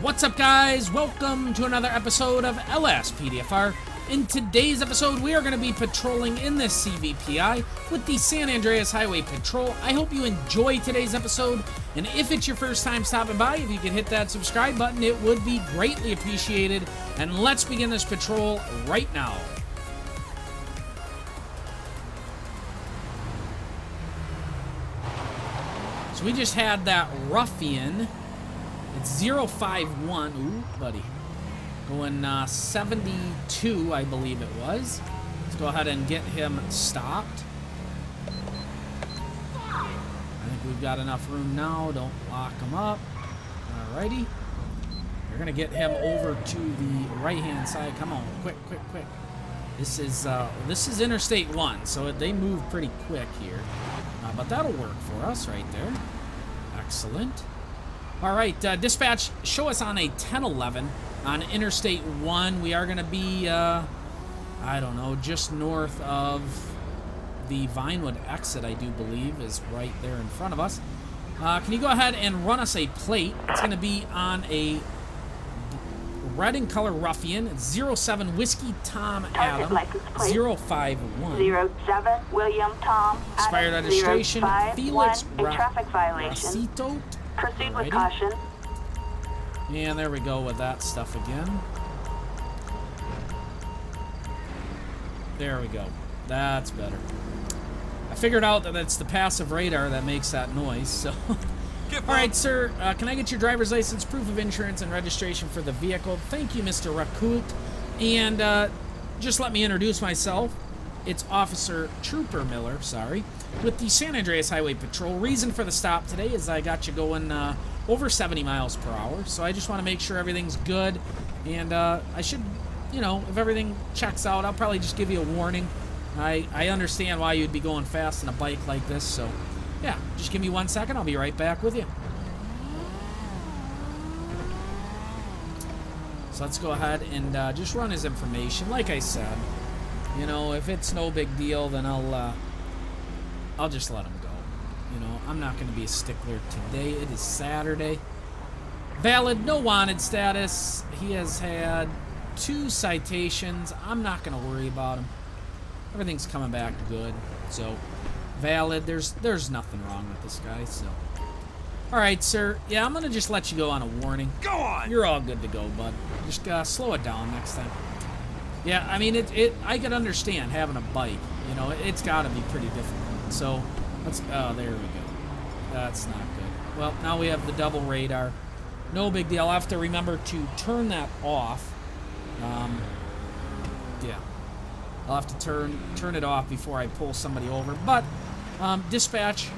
What's up, guys? Welcome to another episode of LSPDFR. In today's episode, we are going to be patrolling in this CVPI with the San Andreas Highway Patrol. I hope you enjoy today's episode, and if it's your first time stopping by, if you could hit that subscribe button, it would be greatly appreciated. And let's begin this patrol right now. So we just had that ruffian. It's 051. Ooh, buddy. Going uh, 72, I believe it was. Let's go ahead and get him stopped. I think we've got enough room now. Don't lock him up. Alrighty. We're gonna get him over to the right-hand side. Come on, quick, quick, quick. This is uh, this is Interstate One, so they move pretty quick here. Uh, but that'll work for us right there. Excellent. All right, uh, dispatch, show us on a 1011 on Interstate 1. We are going to be, uh, I don't know, just north of the Vinewood exit, I do believe, is right there in front of us. Uh, can you go ahead and run us a plate? It's going to be on a red in color Ruffian, 07 Whiskey Tom Adam, 051. 07 William Tom. Expired registration, 051, Felix Ra- traffic violation. Racito. Proceed with caution. And there we go with that stuff again. There we go. That's better. I figured out that it's the passive radar that makes that noise, so... All right, sir. Uh, can I get your driver's license, proof of insurance, and registration for the vehicle? Thank you, Mr. Rakut. And uh, just let me introduce myself. It's Officer Trooper Miller, sorry, with the San Andreas Highway Patrol. Reason for the stop today is I got you going uh, over 70 miles per hour, so I just want to make sure everything's good. And uh, I should, you know, if everything checks out, I'll probably just give you a warning. I, I understand why you'd be going fast on a bike like this, so yeah, just give me one second. I'll be right back with you. So let's go ahead and uh, just run his information. Like I said, you know, if it's no big deal, then I'll uh, I'll just let him go. You know, I'm not going to be a stickler today. It is Saturday. Valid, no wanted status. He has had two citations. I'm not going to worry about him. Everything's coming back good. So, valid. There's there's nothing wrong with this guy. So, all right, sir. Yeah, I'm gonna just let you go on a warning. Go on! You're all good to go, bud. Just uh, slow it down next time. Yeah, I mean, it, it. I could understand having a bike. You know, it, it's got to be pretty difficult. So, let's. Oh, there we go. That's not good. Well, now we have the double radar. No big deal. I'll have to remember to turn that off. Um, yeah. I'll have to turn turn it off before I pull somebody over. But um, dispatch.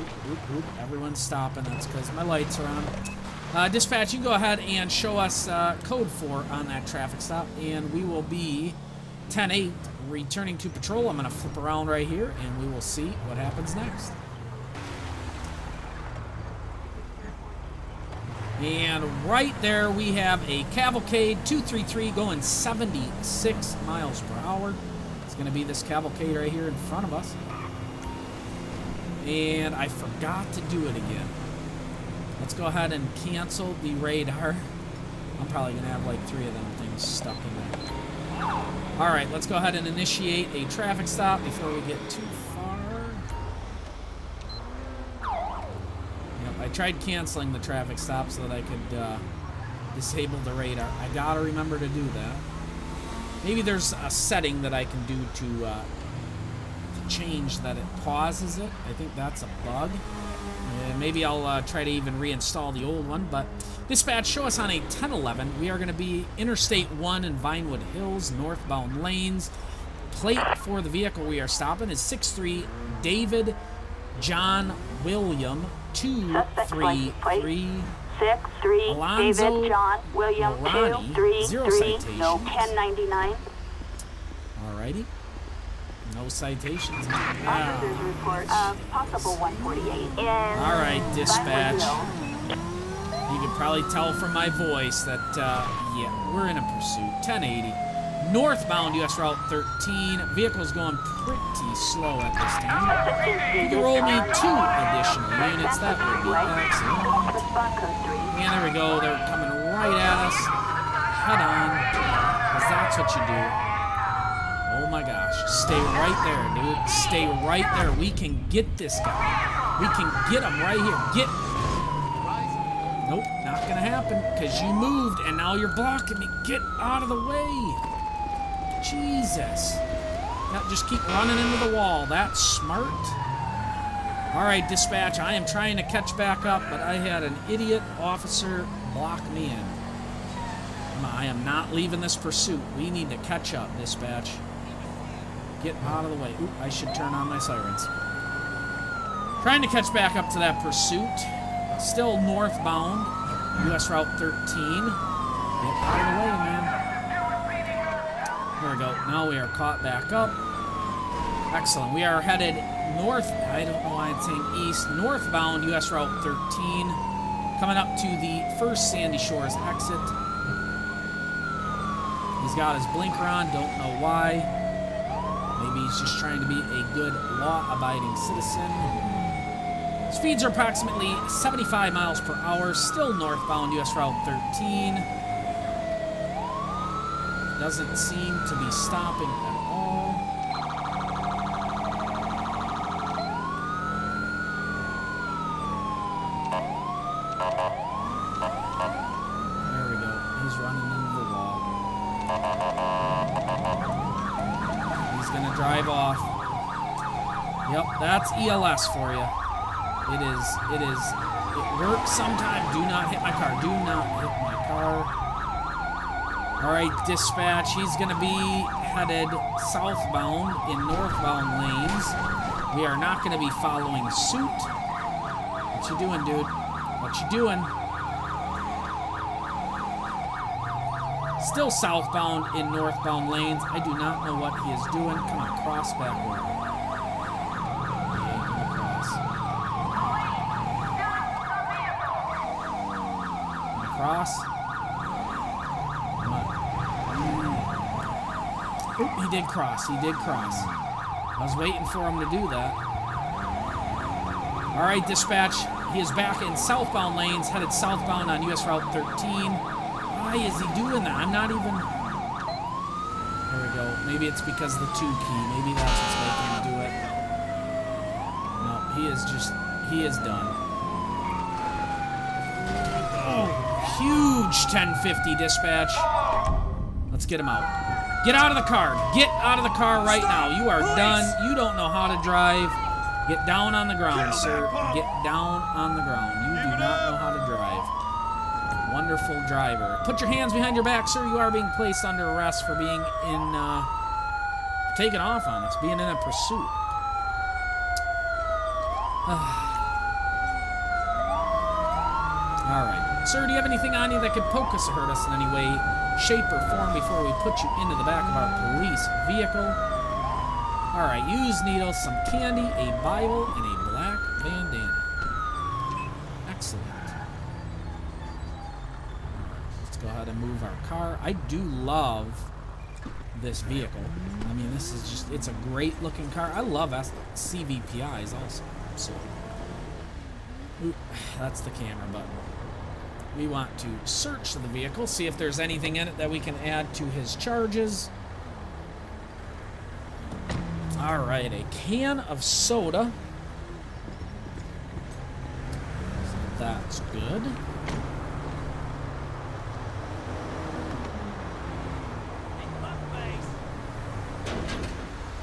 Oop, oop, oop. Everyone's stopping. That's because my lights are on. Uh, dispatch, you go ahead and show us uh, code 4 on that traffic stop, and we will be 10-8 returning to patrol. I'm going to flip around right here, and we will see what happens next. And right there we have a Cavalcade 233 going 76 miles per hour. It's going to be this Cavalcade right here in front of us. And I forgot to do it again. Let's go ahead and cancel the radar. I'm probably going to have like three of them things stuck in there. All right, let's go ahead and initiate a traffic stop before we get too far. Yep, I tried canceling the traffic stop so that I could uh, disable the radar. I gotta remember to do that. Maybe there's a setting that I can do to, uh, to change that it pauses it. I think that's a bug. Uh, maybe I'll uh, try to even reinstall the old one. But dispatch, show us on a 1011. We are going to be Interstate 1 in Vinewood Hills, northbound lanes. Plate for the vehicle we are stopping is 63 David John William Suspect license plate. 233. Six three Alonzo David John William Morani, two three zero three no citations. ten ninety nine. Alrighty. No citations. Officers Ah. report of possible one forty eight in. All right, dispatch. You can probably tell from my voice that, uh, yeah, we're in a pursuit. 1080. northbound US Route 13. Vehicle's going pretty slow at this time. You can roll me two additional units. That would be excellent. Response code 3. And there we go. They're coming right at us. Head on. Because that's what you do. Stay right there, dude. Stay right there. We can get this guy. We can get him right here. Get. Nope, not gonna happen. Because you moved and now you're blocking me. Get out of the way. Jesus. Now just keep running into the wall. That's smart. All right, dispatch, I am trying to catch back up, but I had an idiot officer block me in. I am not leaving this pursuit. We need to catch up, dispatch. Get out of the way. I should turn on my sirens. Trying to catch back up to that pursuit. Still northbound, US Route 13. Get out of the way, man. There we go. Now we are caught back up. Excellent. We are headed north. I don't know why I'm saying east. Northbound US Route 13. Coming up to the first Sandy Shores exit. He's got his blinker on. Don't know why. Maybe he's just trying to be a good law-abiding citizen. Speeds are approximately 75 miles per hour. Still northbound US Route 13. Doesn't seem to be stopping at all. There we go. He's running into the wall. He's gonna drive off. Yep, that's ELS for you. It is, it is, it works sometimes. Do not hit my car. Do not hit my car. All right, dispatch. He's going to be headed southbound in northbound lanes. We are not going to be following suit. What you doing, dude? What you doing? Still southbound in northbound lanes. I do not know what he is doing. Come on, cross back over. He ain't gonna cross. Gonna cross. Come on. Oop, he did cross. He did cross. I was waiting for him to do that. All right, dispatch. He is back in southbound lanes, headed southbound on US Route 13. Why is he doing that? I'm not even. There we go. Maybe it's because of the two key. Maybe that's what's making him do it. No, he is just. He is done. Oh, huge 1050 dispatch. Let's get him out. Get out of the car. Get out of the car right now. You are done. You don't know how to drive. Get down on the ground, sir. Get down on the ground. You do not know how to drive. Wonderful driver. Put your hands behind your back, sir. You are being placed under arrest for being in, uh, taking off on us, being in a pursuit. All right. Sir, do you have anything on you that could poke us or hurt us in any way, shape, or form before we put you into the back of our police vehicle? All right. Use needles, some candy, a Bible, and a black bandana. Excellent. Let's go ahead and move our car. I do love this vehicle. I mean, this is just, it's a great looking car. I love CVPIs also. So, that's the camera button. We want to search the vehicle, see if there's anything in it that we can add to his charges. All right, a can of soda. That's good.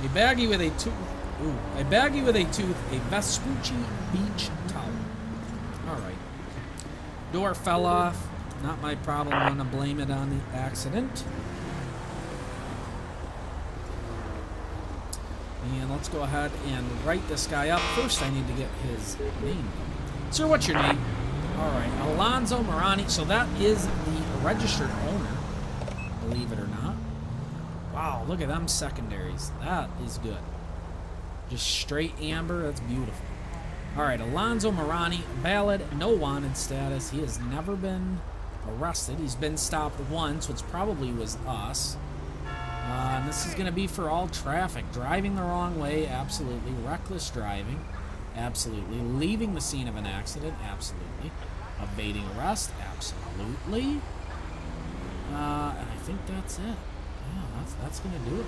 A baggie with a tooth. Ooh, a baggie with a tooth. A Vespucci beach towel. Door fell off. Not my problem. I'm gonna blame it on the accident. And let's go ahead and write this guy up. First, I need to get his name. Sir, what's your name? All right, Alonzo Morani. So that is the registered owner, believe it or not. Wow, look at them secondaries. That is good. Just straight amber. That's beautiful. All right, Alonzo Morani, valid, no wanted status. He has never been arrested. He's been stopped once, which probably was us. Uh, and this is going to be for all traffic. Driving the wrong way, absolutely. Reckless driving, absolutely. Leaving the scene of an accident, absolutely. Evading arrest, absolutely. Uh, and I think that's it. Yeah, that's, that's going to do it.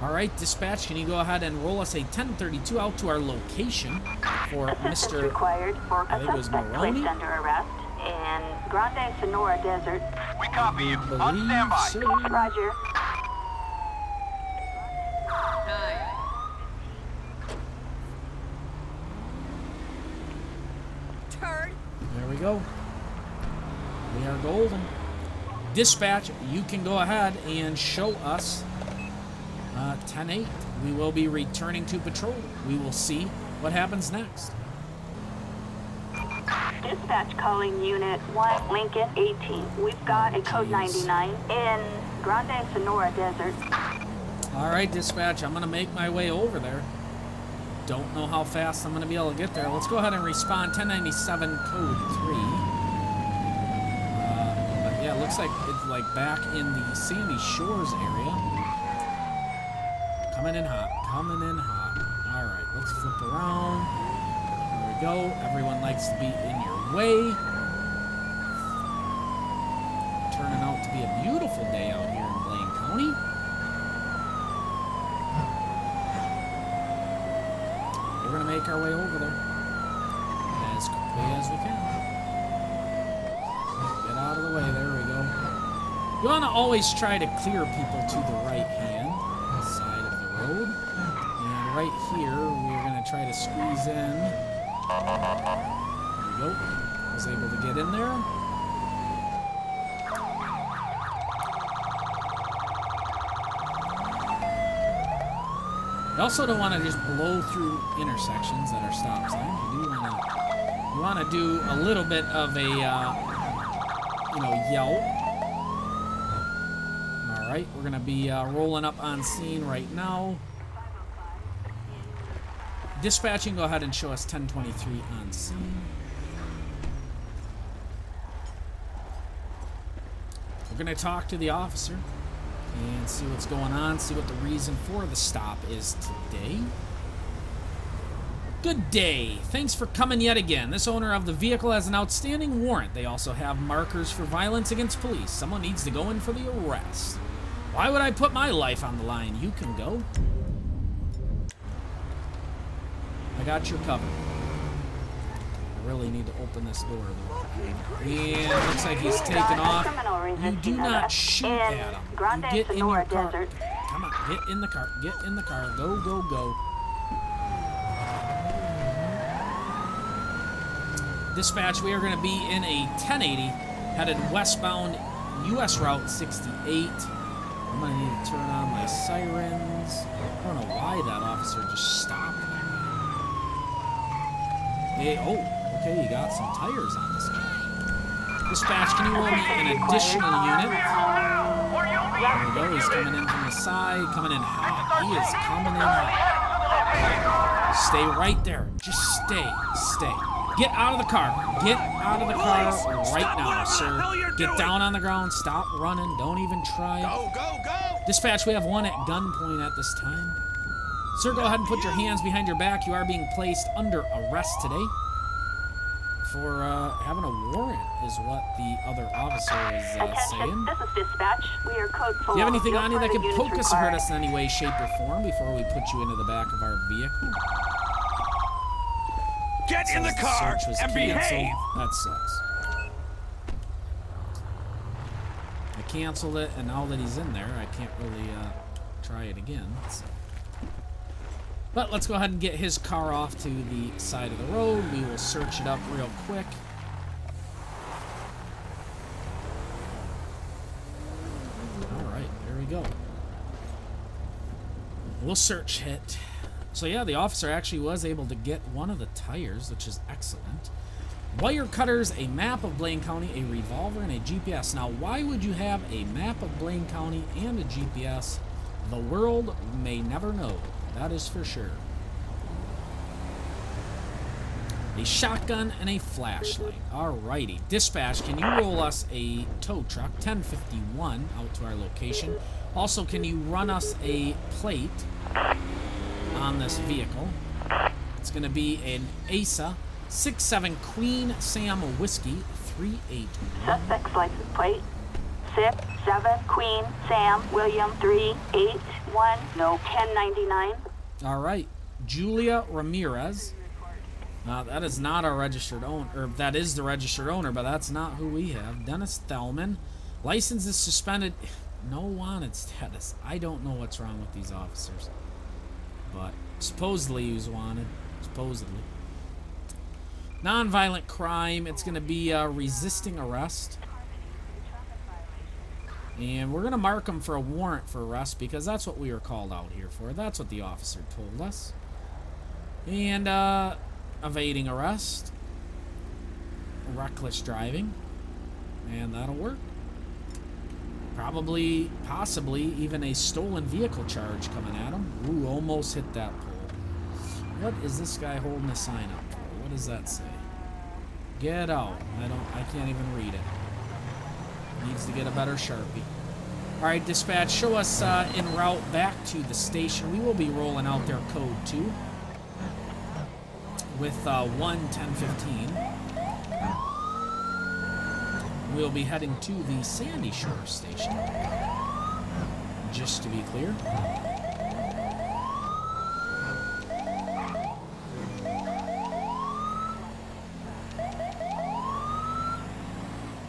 All right, dispatch, can you go ahead and roll us a 1032 out to our location for Assistance Mr. required for I a think it was suspect Maroney. placed under arrest in Grand Senora Desert. We copy you. On standby. so. Roger. Turd. There we go. We are golden. Dispatch, you can go ahead and show us uh, 10-8. We will be returning to patrol. We will see what happens next. Dispatch calling Unit 1, Lincoln 18. We've got a code Jeez. 99 in Grand Senora Desert. All right, dispatch, I'm going to make my way over there. Don't know how fast I'm going to be able to get there. Let's go ahead and respond 1097 code 3. Uh, but yeah, it looks like it's like back in the Sandy Shores area. Coming in hot, coming in hot. All right, let's flip around. There we go. Everyone likes to be in your way. Turning out to be a beautiful day out here in Blaine County. We're gonna make our way over there as quickly as we can. Get out of the way. There we go. You want to always try to clear people to the right hand side of the road. And right here, we're gonna try to squeeze in. There we go. Was able to get in there. You also don't want to just blow through intersections that are stop signs. You do want to you want to do a little bit of a uh, you know yelp. All right, we're gonna be uh, rolling up on scene right now. Dispatching, go ahead and show us 1023 on scene. We're gonna talk to the officer and see what's going on, see what the reason for the stop is today. Good day. Thanks for coming yet again. This owner of the vehicle has an outstanding warrant. They also have markers for violence against police. Someone needs to go in for the arrest. Why would I put my life on the line? You can go. I got your cover. I really need to open this door though. And looks like he's a off. You do not shoot at him. You get in your Sonora car. Desert. Come on, get in the car. Get in the car. Go, go, go. Dispatch, we are going to be in a 1080 headed westbound US Route 68. I'm going to need to turn on my sirens. I don't know why that officer just stopped. Hey, oh, okay, you got some tires on this guy. Dispatch, can you roll me an additional unit? There we go, he's coming in from the side, coming in hot. He is coming in hot. Stay right there. Just stay, stay. Get out of the car. Get out of the car right now, sir. Get down on the ground. Stop running. Don't even try. Go, go, go! Dispatch, we have one at gunpoint at this time. Sir, go ahead and put your hands behind your back. You are being placed under arrest today for uh, having a warrant, is what the other officer is uh, saying. this is dispatch. We are code full. Do you have anything on you that further could units poke us or hurt us in any way, shape, or form before we put you into the back of our vehicle? Get in the car search was and canceled. behave! That sucks. I canceled it, and now that he's in there, I can't really uh, try it again. So. But let's go ahead and get his car off to the side of the road. We will search it up real quick. All right, there we go. We'll search it. So yeah, the officer actually was able to get one of the tires, which is excellent. Wire cutters, a map of Blaine County, a revolver, and a GPS. Now, why would you have a map of Blaine County and a GPS? The world may never know. That is for sure. A shotgun and a flashlight. Alrighty. Dispatch, can you roll us a tow truck, 1051, out to our location? Also, can you run us a plate on this vehicle? It's going to be an ASA 67 Queen Sam Whiskey 38. Suspect's license plate. 6, 7, Queen, Sam, William, 381, no, 1099. All right. Julia Ramirez. Uh, that is not our registered owner, or that is the registered owner, but that's not who we have. Dennis Thelman. License is suspended. No wanted status. I don't know what's wrong with these officers. But supposedly he was wanted. Supposedly. Non-violent crime. It's going to be uh, resisting arrest. And we're going to mark him for a warrant for arrest because that's what we were called out here for. That's what the officer told us. And uh, evading arrest. Reckless driving. And that'll work. Probably, possibly, even a stolen vehicle charge coming at him. Ooh, almost hit that pole. What is this guy holding a sign up for? What does that say? Get out. I don't, I can't even read it. Needs to get a better Sharpie. All right, dispatch, show us uh, en route back to the station. We will be rolling out their code 2 with uh, 1 1015. We'll be heading to the Sandy Shore station. Just to be clear.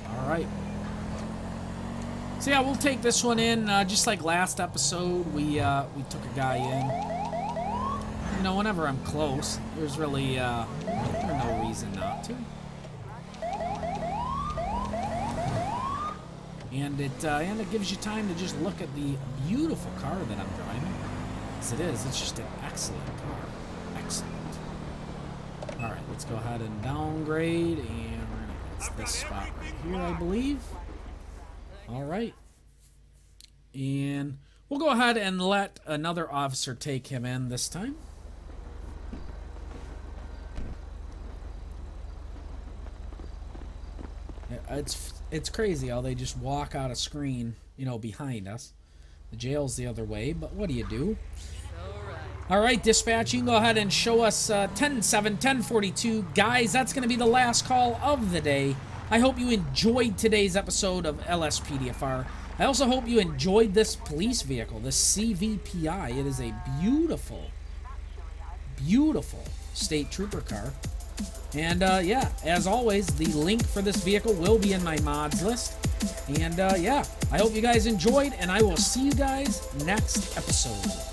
All right. So yeah, we'll take this one in. Uh, just like last episode, we uh, we took a guy in. You know, whenever I'm close, there's really uh, no reason not to. And it uh, and it gives you time to just look at the beautiful car that I'm driving. As it is, it's just an excellent car. Excellent. All right, let's go ahead and downgrade, and it's this spot right here, I believe. All right. And we'll go ahead and let another officer take him in this time. It's it's crazy how they just walk out of screen, you know, behind us. The jail's the other way, but what do you do? All right, dispatch, you can go ahead and show us uh, 10-7, 1042. Guys, that's going to be the last call of the day. I hope you enjoyed today's episode of LSPDFR. I also hope you enjoyed this police vehicle, this CVPI. It is a beautiful, beautiful state trooper car. And uh, yeah, as always, the link for this vehicle will be in my mods list. And uh, yeah, I hope you guys enjoyed, and I will see you guys next episode.